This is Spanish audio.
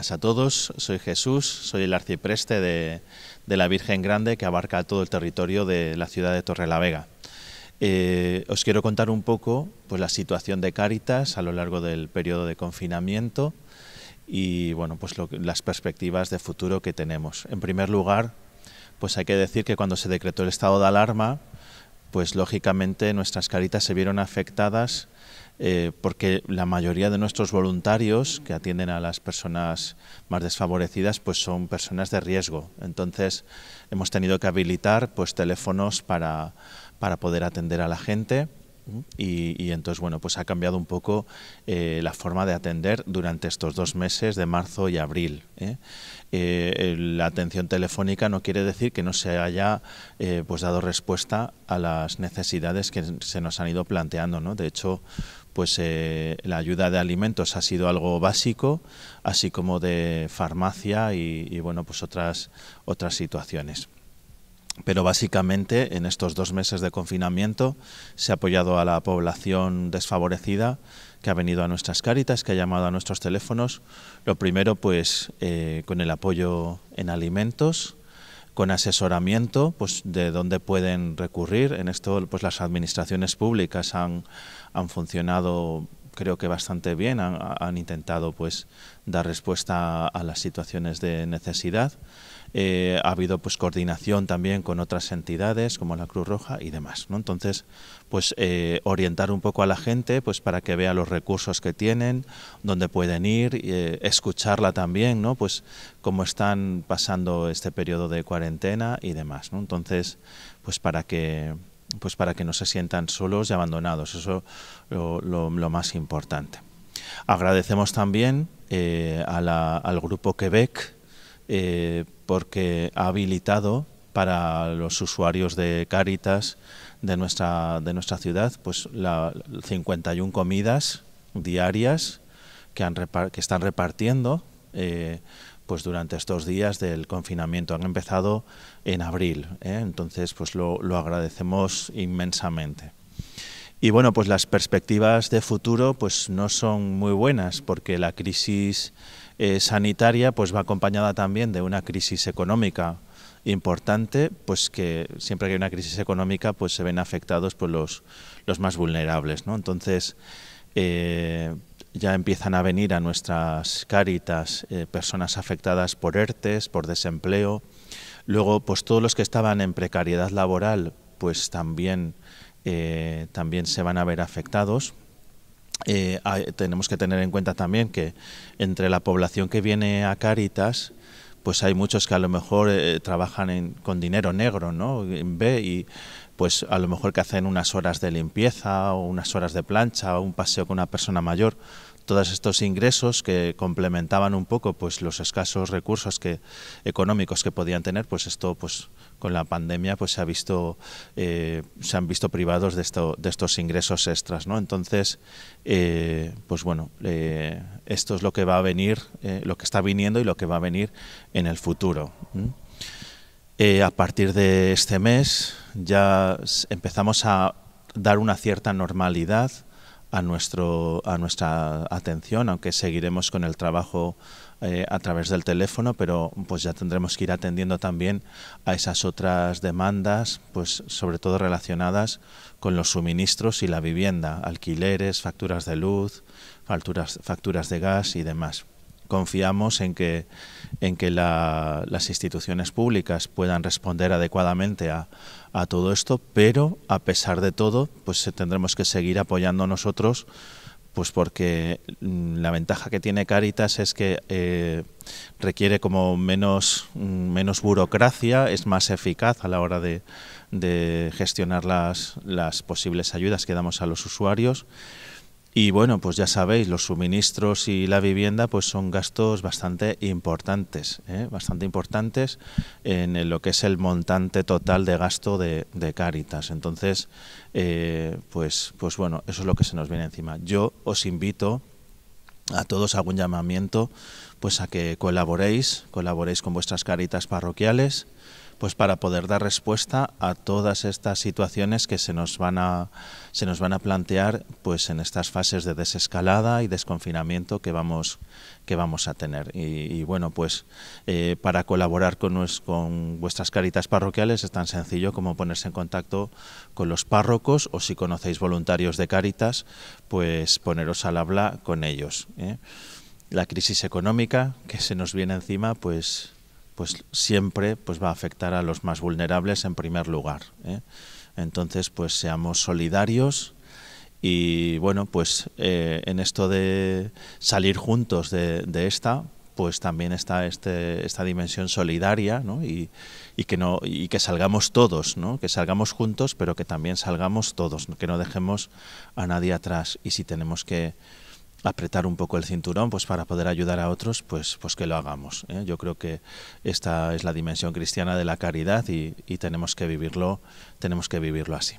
a todos. Soy Jesús, soy el arcipreste de, la Virgen Grande que abarca todo el territorio de la ciudad de Torrelavega. Eh, os quiero contar un poco pues, la situación de Cáritas a lo largo del periodo de confinamiento y bueno, pues las perspectivas de futuro que tenemos. En primer lugar, pues hay que decir que cuando se decretó el estado de alarma, pues lógicamente nuestras caritas se vieron afectadas eh, porque la mayoría de nuestros voluntarios que atienden a las personas más desfavorecidas pues son personas de riesgo. Entonces hemos tenido que habilitar pues teléfonos para, para poder atender a la gente. Y, entonces, bueno, pues ha cambiado un poco eh, la forma de atender durante estos dos meses de marzo y abril. ¿eh? la atención telefónica no quiere decir que no se haya pues dado respuesta a las necesidades que se nos han ido planteando. ¿no? De hecho, pues eh, la ayuda de alimentos ha sido algo básico, así como de farmacia y, bueno, pues otras, otras situaciones. Pero básicamente en estos dos meses de confinamiento se ha apoyado a la población desfavorecida que ha venido a nuestras cáritas, que ha llamado a nuestros teléfonos. Lo primero, pues, eh, con el apoyo en alimentos, con asesoramiento pues de dónde pueden recurrir en esto pues las administraciones públicas han, han funcionado creo que bastante bien han, intentado pues dar respuesta a las situaciones de necesidad eh, ha habido pues coordinación también con otras entidades como la Cruz Roja y demás. ¿no? Entonces, pues eh, orientar un poco a la gente pues para que vea los recursos que tienen, dónde pueden ir, eh, escucharla también, ¿no? pues cómo están pasando este periodo de cuarentena y demás. ¿no? Entonces, pues para que pues para que no se sientan solos y abandonados, eso es lo, lo, más importante. Agradecemos también al grupo Quebec, eh, porque ha habilitado para los usuarios de Cáritas de nuestra, de nuestra ciudad pues la, 51 comidas diarias que, han, que están repartiendo eh, pues durante estos días del confinamiento. Han empezado en abril, ¿eh? entonces pues lo, lo agradecemos inmensamente. Y bueno, pues las perspectivas de futuro pues no son muy buenas porque la crisis eh, sanitaria pues va acompañada también de una crisis económica importante, pues que siempre que hay una crisis económica pues se ven afectados pues los, los más vulnerables, ¿no? Entonces eh, ya empiezan a venir a nuestras cáritas eh, personas afectadas por ERTES, por desempleo, luego pues todos los que estaban en precariedad laboral pues también, también se van a ver afectados. Eh, tenemos que tener en cuenta también que entre la población que viene a Cáritas, pues hay muchos que a lo mejor eh, trabajan con dinero negro, ¿no? En B y pues a lo mejor que hacen unas horas de limpieza o unas horas de plancha o un paseo con una persona mayor todos estos ingresos que complementaban un poco pues los escasos recursos que económicos que podían tener pues esto pues con la pandemia pues se ha visto eh, se han visto privados de esto de estos ingresos extras no entonces eh, pues bueno eh, esto es lo que va a venir lo que está viniendo y lo que va a venir en el futuro a partir de este mes ya empezamos a dar una cierta normalidad a, nuestro, a nuestra atención, aunque seguiremos con el trabajo eh, a través del teléfono, pero pues ya tendremos que ir atendiendo también a esas otras demandas, pues sobre todo relacionadas con los suministros y la vivienda, alquileres, facturas de luz, facturas, facturas de gas y demás confiamos en que, en que las instituciones públicas puedan responder adecuadamente a, a, todo esto, pero a pesar de todo, pues tendremos que seguir apoyando nosotros, pues porque mm, la ventaja que tiene Caritas es que eh, requiere como menos, mm, menos burocracia, es más eficaz a la hora de, de gestionar las, las posibles ayudas que damos a los usuarios y bueno, pues ya sabéis, los suministros y la vivienda pues son gastos bastante importantes, ¿eh? bastante importantes en lo que es el montante total de gasto de, de Cáritas. Entonces, eh, pues, pues bueno, eso es lo que se nos viene encima. Yo os invito a todos hago un llamamiento pues a que colaboréis, colaboréis con vuestras caritas parroquiales, pues para poder dar respuesta a todas estas situaciones que se nos van a se nos van a plantear pues en estas fases de desescalada y desconfinamiento que vamos que vamos a tener y, bueno pues eh, para colaborar con, con vuestras caritas parroquiales es tan sencillo como ponerse en contacto con los párrocos o si conocéis voluntarios de caritas pues poneros al habla con ellos ¿eh? la crisis económica que se nos viene encima pues pues siempre pues va a afectar a los más vulnerables en primer lugar ¿eh? entonces pues seamos solidarios y bueno pues eh, en esto de salir juntos de, esta pues también está este, esta dimensión solidaria ¿no? y, y, que no y que salgamos todos ¿no? que salgamos juntos pero que también salgamos todos que no dejemos a nadie atrás y si tenemos que apretar un poco el cinturón pues para poder ayudar a otros pues pues que lo hagamos ¿eh? yo creo que esta es la dimensión cristiana de la caridad y, y tenemos que vivirlo tenemos que vivirlo así